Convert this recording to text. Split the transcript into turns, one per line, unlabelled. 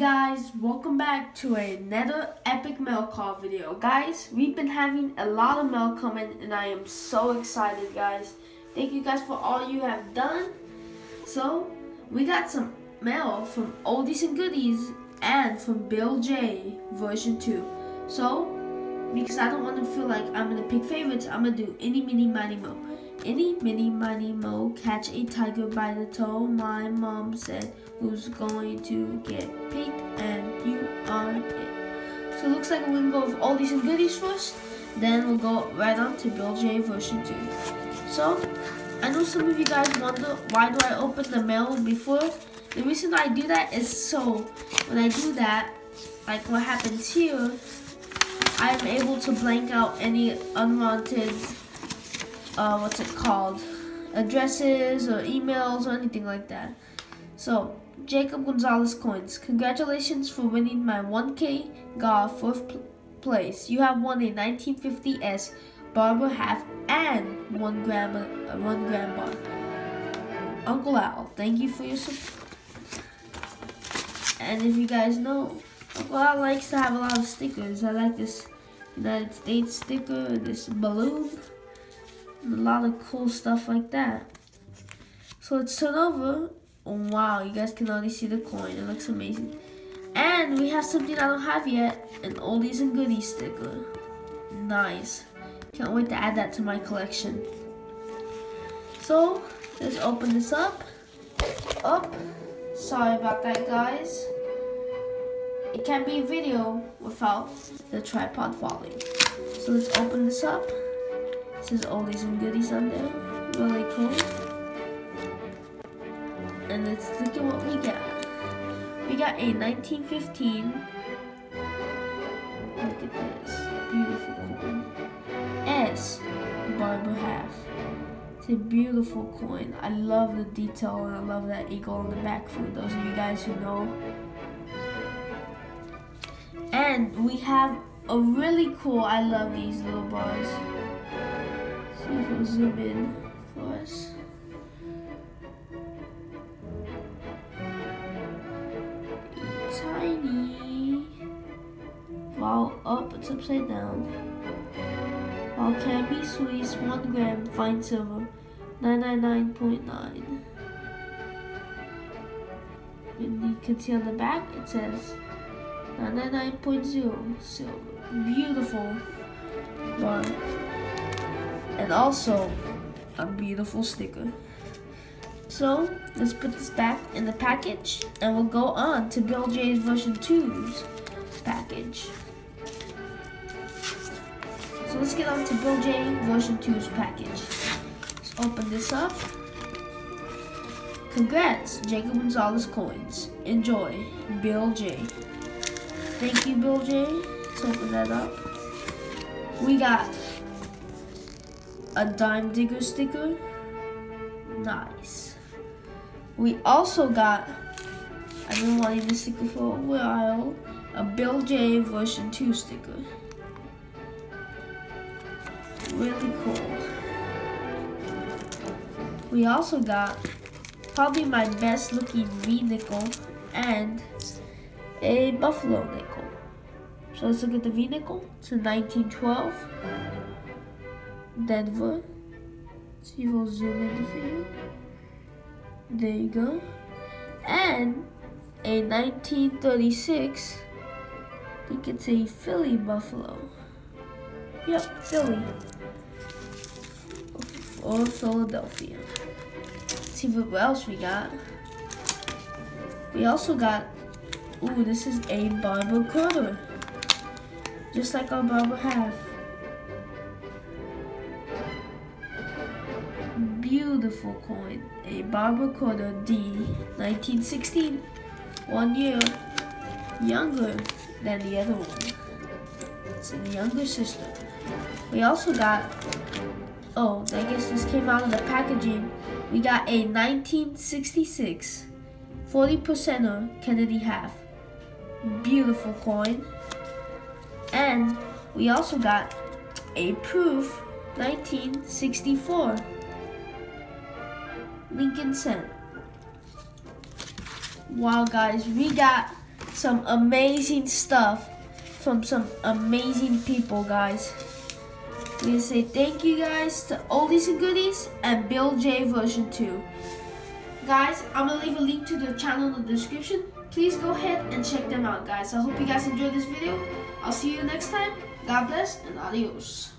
welcome back to another epic mail call video. Guys, we've been having a lot of mail coming and I am so excited guys. Thank you guys for all you have done. So, we got some mail from Oldies and Goodies and from Bill J version 2. So, because I don't want to feel like I'm gonna pick favorites, I'm gonna do any mini miny mo. Any mini miny mo catch a tiger by the toe. My mom said who's going to get picked and you are it. So it looks like we're gonna go with oldies and goodies first. Then we'll go right on to Bill J version 2. So I know some of you guys wonder why do I open the mail before? The reason I do that is so when I do that, like what happens here, I'm able to blank out any unwanted, uh, what's it called, addresses or emails or anything like that. So, Jacob Gonzalez coins. Congratulations for winning my 1K golf fourth pl place. You have won a 1950s Barber half and one gram, uh, one gram bar. Uncle Al, thank you for your support. And if you guys know, Uncle Al likes to have a lot of stickers. I like this United States sticker, this balloon, and a lot of cool stuff like that. So let's turn over. Oh, wow, you guys can already see the coin. It looks amazing. And we have something I don't have yet, an oldies and goodies sticker. Nice. Can't wait to add that to my collection. So, let's open this up. Up. Sorry about that, guys. It can't be a video without the tripod falling. So let's open this up. Says oldies and goodies on there. Really cool. And let's look at what we got. We got a 1915. Look at this. Beautiful coin. S. Barber half. It's a beautiful coin. I love the detail and I love that eagle on the back for those of you guys who know. And we have a really cool, I love these little bars. If we'll zoom in for us. Tiny. While oh, up, it's upside down. Valcambi Swiss, 1 gram, fine silver, 999.9. And you can see on the back, it says 99.0 silver. Beautiful bar. And also a beautiful sticker. So let's put this back in the package and we'll go on to Bill J's version 2's package. So let's get on to Bill J version 2's package. Let's open this up. Congrats, Jacob Gonzalez coins. Enjoy, Bill J. Thank you, Bill J. Let's open that up. We got a dime digger sticker. Nice. We also got, I've been wanting this sticker for a while, a Bill J version 2 sticker. Really cool. We also got probably my best looking V nickel and a buffalo nickel. So let's look at the V nickel. It's a 1912 Denver. See if we'll zoom in for you. There you go. And a 1936. I think it's a Philly buffalo. Yep, Philly. Or Philadelphia. Let's see what else we got. We also got Ooh, this is a barber quarter. Just like our barber half. Beautiful coin. A quarter D, 1916. One year younger than the other one. It's a younger sister. We also got, oh, I guess this came out of the packaging. We got a 1966 40 percenter Kennedy half beautiful coin. And we also got a proof 1964 Lincoln cent. Wow guys, we got some amazing stuff from some amazing people, guys. We say thank you guys to Oldies and Goodies and Bill J version 2. Guys, I'm gonna leave a link to the channel in the description. Please go ahead and check them out, guys. I hope you guys enjoyed this video. I'll see you next time. God bless and adios.